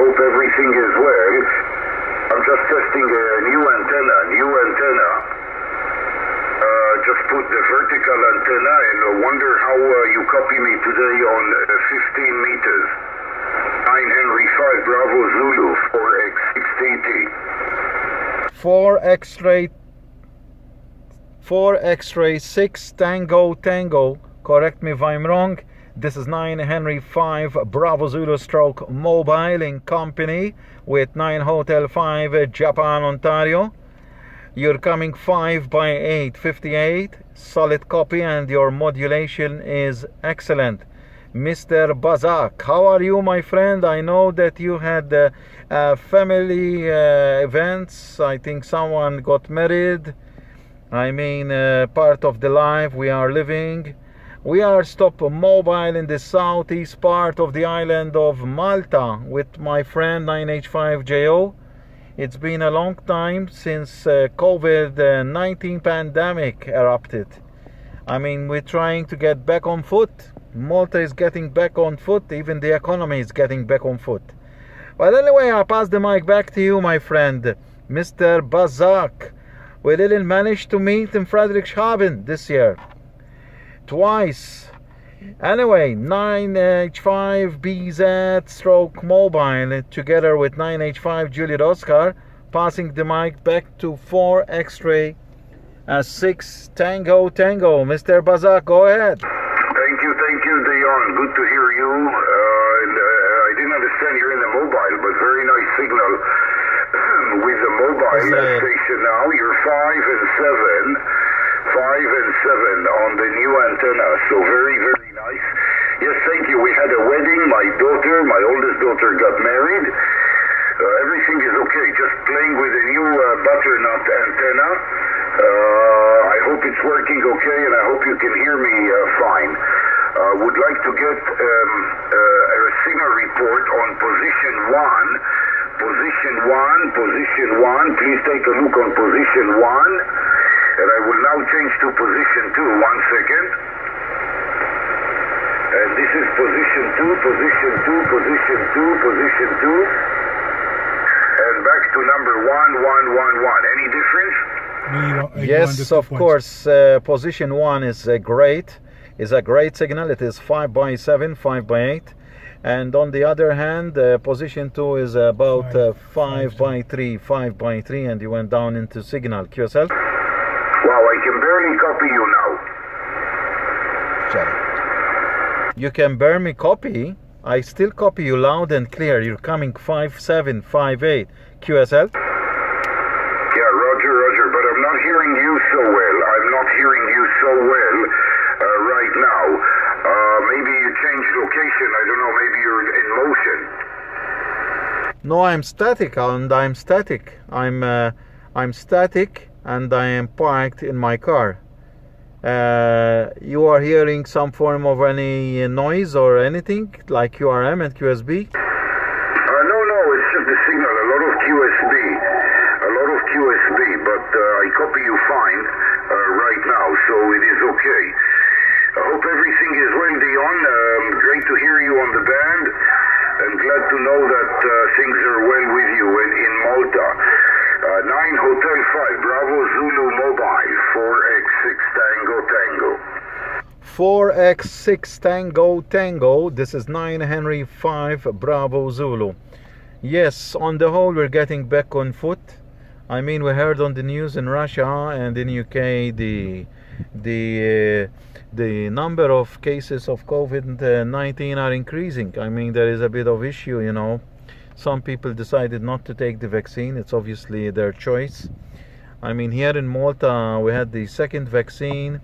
hope everything is well. I'm just testing a new antenna, new antenna. Uh, just put the vertical antenna and uh, wonder how uh, you copy me today on uh, 15 meters. 9 Henry 5 Bravo Zulu 4X6TT. 4 X-ray 4 X-ray 6 Tango Tango. Correct me if I'm wrong. This is 9 Henry 5 Bravo Zulu stroke Mobile in company with 9 Hotel 5 Japan, Ontario. You're coming 5 by 8, 58. Solid copy and your modulation is excellent. Mr. Bazak, how are you, my friend? I know that you had uh, uh, family uh, events. I think someone got married. I mean, uh, part of the life we are living. We are stop mobile in the southeast part of the island of Malta with my friend 9H5JO. It's been a long time since uh, COVID-19 pandemic erupted. I mean, we're trying to get back on foot. Malta is getting back on foot. Even the economy is getting back on foot. But anyway, I pass the mic back to you, my friend, Mr. Bazak. We didn't manage to meet in Friedrichshafen this year. Twice. Anyway, 9H5BZ stroke mobile together with 9H5 Juliet Oscar, passing the mic back to 4 X-ray uh, 6 Tango Tango. Mr. Bazak, go ahead. Thank you, thank you, Dion. Good to hear you. Uh, and, uh, I didn't understand you're in the mobile, but very nice signal with the mobile station now. You're five and seven, five and seven on the new antenna. So very, very nice. Yes, thank you. We had a wedding. My daughter, my oldest daughter, got married. Uh, everything is okay. Just playing with a new uh, butternut antenna. Uh, I hope it's working okay, and I hope you can hear me uh, fine. Uh, would like to get um, uh, a signal report on position one. Position one, position one. Please take a look on position one. And I will now change to position two. One second. And this is position two, position two, position two, position two. And back to number one, one, one, one. Any difference? No, you are- you Yes, of course. Uh, position one is uh, great. Is a great signal. It is five by seven, five by eight, and on the other hand, uh, position two is about uh, Five, five five, by three, five by three, and you went down into signal. QSL. I can barely copy you now. Shut up. You can barely copy. I still copy you loud and clear. You're coming five seven, five eight. QSL. Yeah, Roger, Roger, but I'm not hearing you so well. I'm not hearing you so well uh, right now. Uh, maybe you changed location. I don't know. Maybe you're in motion. No, I'm static, and I'm static. I'm uh, I'm static, and I am parked in my car. Uh, you are hearing some form of any noise or anything like QRM and QSB? Uh, no, no, it's just the signal. A lot of QSB. A lot of QSB, but uh, I copy you fine uh, right now, so it is okay. I hope everything is well, Dion. Um, great to hear you on the band, and glad to know that uh, things are well with you in, in Malta. Uh, 9 Hotel 5, Bravo Zulu Mobile, 4X6 Tango Tango. 4x6 Tango Tango. This is 9 Henry 5 Bravo Zulu. Yes, on the whole, we're getting back on foot. I mean, we heard on the news in Russia and in UK the the uh, the number of cases of COVID-19 are increasing. I mean, there is a bit of issue, you know. Some people decided not to take the vaccine. It's obviously their choice. I mean, here in Malta, we had the second vaccine,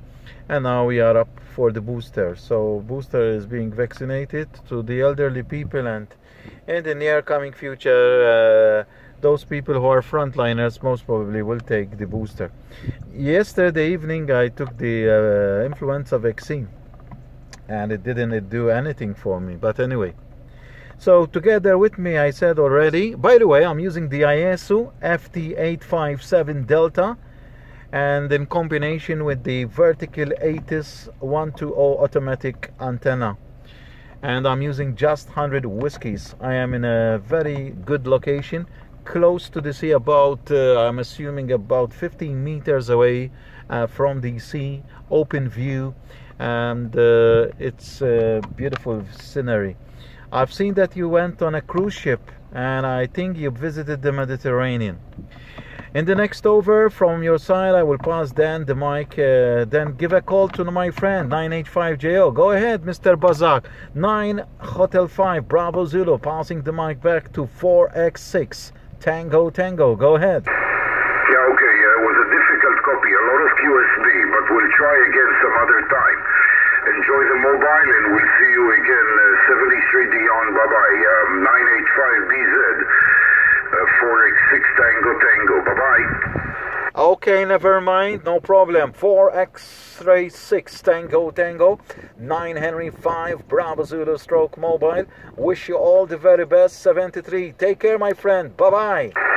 and now we are up for the booster. So, booster is being vaccinated to the elderly people, and in the near coming future, uh, those people who are frontliners most probably will take the booster. Yesterday evening, I took the uh, influenza vaccine, and it didn't do anything for me. But anyway. So together with me, I said already. By the way, I'm using the Yaesu FT857 Delta, and in combination with the vertical ATAS 120 automatic antenna. and I'm using just 100 whiskies. I am in a very good location, close to the sea, about uh, I'm assuming about 15 meters away uh, from the sea, open view, and uh, it's a beautiful scenery. I've seen that you went on a cruise ship, and I think you visited the Mediterranean. In the next over from your side, I will pass Dan the mic. Uh, then give a call to my friend 9H5JO. Go ahead, Mr. Bazak. 9 Hotel 5 Bravo Zulu. Passing the mic back to 4x6 Tango Tango. Go ahead. Yeah, okay. Uh, it was a difficult copy, a lot of QSB, but we'll try again some other time. Enjoy the mobile, and we'll see you again. Uh, 73 Dion. Bye bye. Um, 9H5 BZ. Uh, 4x6 Tango Tango. Bye bye. Okay, never mind, no problem. 4 X-ray 6 Tango Tango, 9 Henry 5 Bravo Zulu Stroke Mobile. Wish you all the very best. 73. Take care, my friend. Bye bye